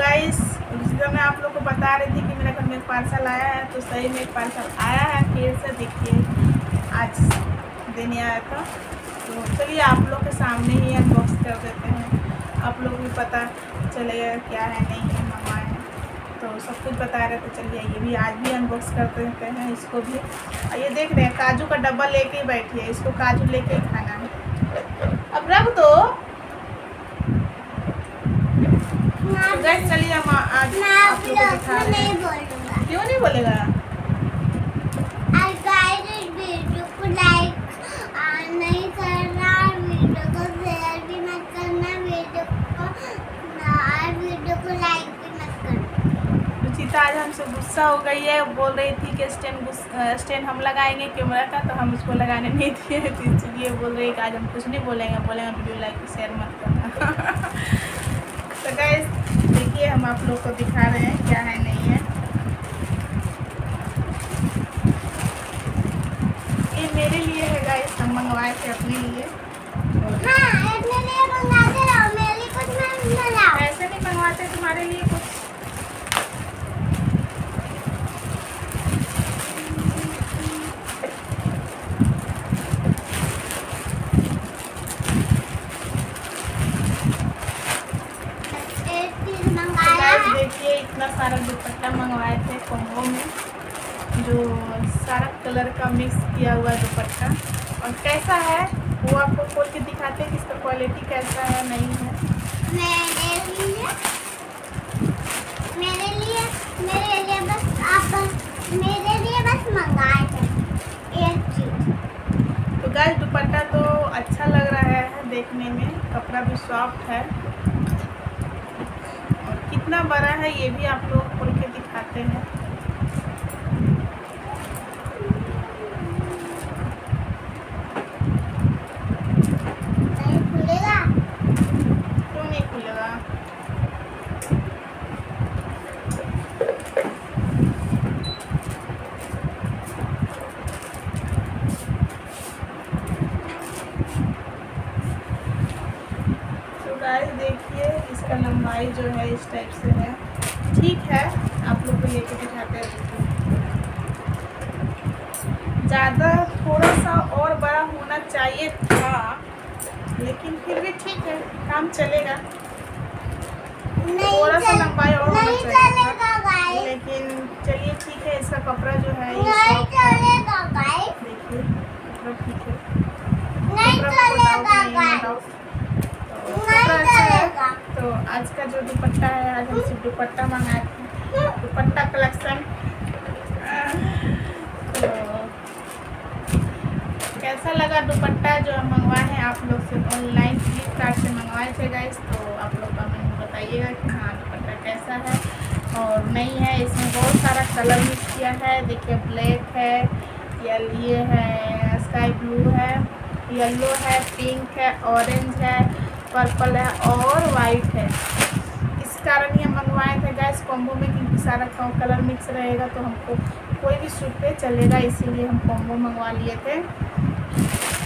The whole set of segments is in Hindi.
गाइस जब मैं आप लोग को बता रही थी कि मेरे घर में एक पार्सल आया है तो सही में एक पार्सल आया है, फिर से देखिए, आज देने आया था। तो चलिए आप लोग के सामने ही अनबॉक्स कर देते हैं। आप लोग भी पता चलेगा क्या है, नहीं है मंगवाए हैं। तो सब कुछ बता रहे थे, चलिए ये भी आज भी अनबॉक्स कर देते हैं, इसको भी। ये देख रहे हैं, काजू का डब्बा लेके ही बैठी है, इसको काजू लेके ही खाना है। अब रख दो। तो गैस चलिए हम आज मैं आप लोग को दिखा रहे हैं। क्यों नहीं बोलेगा? और गाइस इस वीडियो को लाइक नहीं करना वीडियो को शेयर भी मत करना वीडियो को और वीडियो को लाइक भी मत करना। रुचिता आज हमसे गुस्सा हो गई है बोल रही थी कि स्टैंड स्टैंड हम लगाएँगे कैमरा का तो हम उसको लगाने नहीं दिए तो इसलिए बोल रही है कि आज हम कुछ नहीं बोलेंगे बोलेंगे वीडियो लाइक शेयर मत करना। तो गैस देखिए हम आप लोग को दिखा रहे हैं क्या है नहीं है ये मेरे लिए है गाइस हम मंगवाए थे अपने लिए हाँ अपने लिए मंगाते रहो मेरे लिए कुछ मत मंगाओ ऐसे नहीं मंगवाते तुम्हारे लिए कुछ एक चीज़ तो मंगाया गाइस है देखिए इतना सारा दुपट्टा मंगवाए थे कॉम्बो में जो सारा कलर का मिक्स किया हुआ दुपट्टा और कैसा है वो आपको खोल के दिखाते हैं कि इसका क्वालिटी कैसा है नहीं है। मेरे लिए मेरे लिए मेरे लिए बस आप बस मेरे लिए बस मंगाए थे एक चीज़। तो दुपट्टा तो अच्छा लग रहा है देखने में कपड़ा भी सॉफ्ट है। और कितना बड़ा है ये भी आप लोग खोल के दिखाते हैं नहीं खुलेगा क्यों नहीं खुलेगा गाइस देखिए इसका लंबाई जो है इस टाइप से है। ठीक है आप लोग को लेके दिखाते हैं? ज़्यादा थोड़ा सा और बड़ा होना चाहिए था लेकिन फिर भी ठीक है काम चलेगा। थोड़ा सा लंबाई और होना नहीं चाहिए चलेगा गाइस लेकिन चलिए ठीक है इसका कपड़ा जो है ये नहीं soft है। चलेगा गाइस देखिए कपड़ा ठीक है नहीं कपड़ा को doubt चलेगा नहीं है, गाइस doubt। तो नहीं कपड़ा अच्छा है। चलेगा तो आज का जो दुपट्टा है, आज हम सिर्फ़ दुपट्टा मंगाए थे। दुपट्टा कलेक्शन। तो कैसा लगा दुपट्टा जो हम मंगवाए हैं? आप लोग से ऑनलाइन फ्लिपकार्ट से मंगवाए थे गाइस तो आप लोग कमेंट में बताइएगा कि हाँ दुपट्टा कैसा है। और नहीं है, इसमें बहुत सारा कलर मिक्स किया है। देखिए, ब्लैक है, यल ये है, स्काई ब्लू है, येलो है, पिंक है, ऑरेंज है। पर्पल है और वाइट है। इस कारण ये मंगवाए थे गैस कॉम्बो में, क्योंकि सारा कलर मिक्स रहेगा तो हमको कोई भी सूट पे चलेगा, इसीलिए हम कॉम्बो मंगवा लिए थे।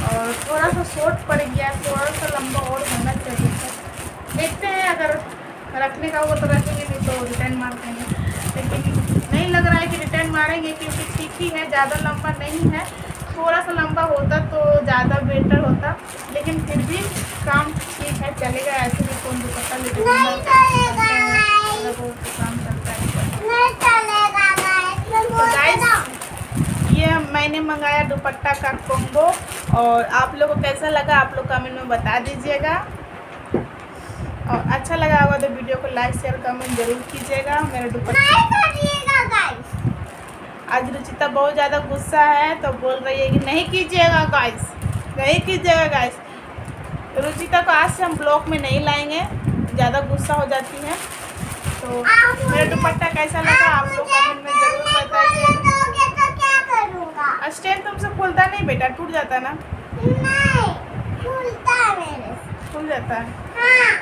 और थोड़ा सा शॉर्ट पड़ गया थोड़ा सा लंबा और होना चाहिए था। देखते हैं, अगर रखने का होगा तो रखेंगे, नहीं तो रिटर्न मार देंगे। लेकिन नहीं लग रहा है कि रिटर्न मारेंगे, क्योंकि ठीक ही है, ज़्यादा लंबा नहीं है। थोड़ा सा लंबा होता तो ज़्यादा बेटर होता लेकिन फिर भी काम ठीक है चलेगा ऐसे भी कौन दुपट्टा बहुत तो काम चलता है। तो ये मैंने मंगाया दुपट्टा का कॉम्बो और आप लोगों को कैसा लगा आप लोग कमेंट में बता दीजिएगा। और अच्छा लगा होगा तो वीडियो को लाइक शेयर कमेंट ज़रूर कीजिएगा। मेरा दुपट्टा आज रुचिता बहुत ज़्यादा गुस्सा है तो बोल रही है कि नहीं कीजिएगा गाइस नहीं कीजिएगा गाइस रुचिता को आज से हम ब्लॉक में नहीं लाएँगे ज़्यादा गुस्सा हो जाती है। तो मेरा दुपट्टा कैसा लगा आप लोग कमेंट में ज़रूर बताइए। दोगे तो क्या करूँगा स्टैंड तुमसे खुलता नहीं बेटा टूट जाता ना? खुलता है। खुल जाता है। हाँ।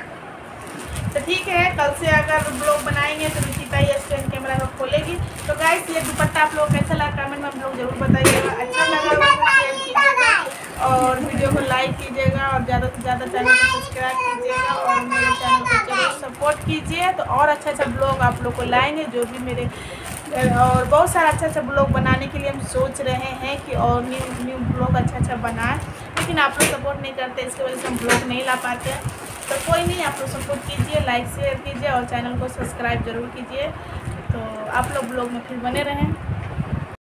तो ठीक है, कल से अगर ब्लॉग बनाएँगे तो रुचि ताई स्टैंड कैमरा को खोलेगी। तो गाइस ये दुपट्टा आप लोग कैसा लगा कमेंट में आप लोग ज़रूर बताइएगा। अच्छा लगा और वीडियो को लाइक कीजिएगा और ज़्यादा से ज़्यादा चैनल को सब्सक्राइब कीजिएगा और मेरे चैनल को ज़रूर सपोर्ट कीजिए। तो और अच्छा अच्छा ब्लॉग आप लोग को लाएँगे, जो भी मेरे, और बहुत सारा अच्छा अच्छा ब्लॉग बनाने के लिए हम सोच रहे हैं कि और न्यू न्यू ब्लॉग अच्छा अच्छा बनाए। लेकिन आप लोग सपोर्ट नहीं करते, इसकी वजह से हम ब्लॉग नहीं ला पाते। तो कोई नहीं, आप लोग सपोर्ट कीजिए लाइक शेयर कीजिए और चैनल को सब्सक्राइब ज़रूर कीजिए। तो आप लोग ब्लॉग में फिर बने रहें।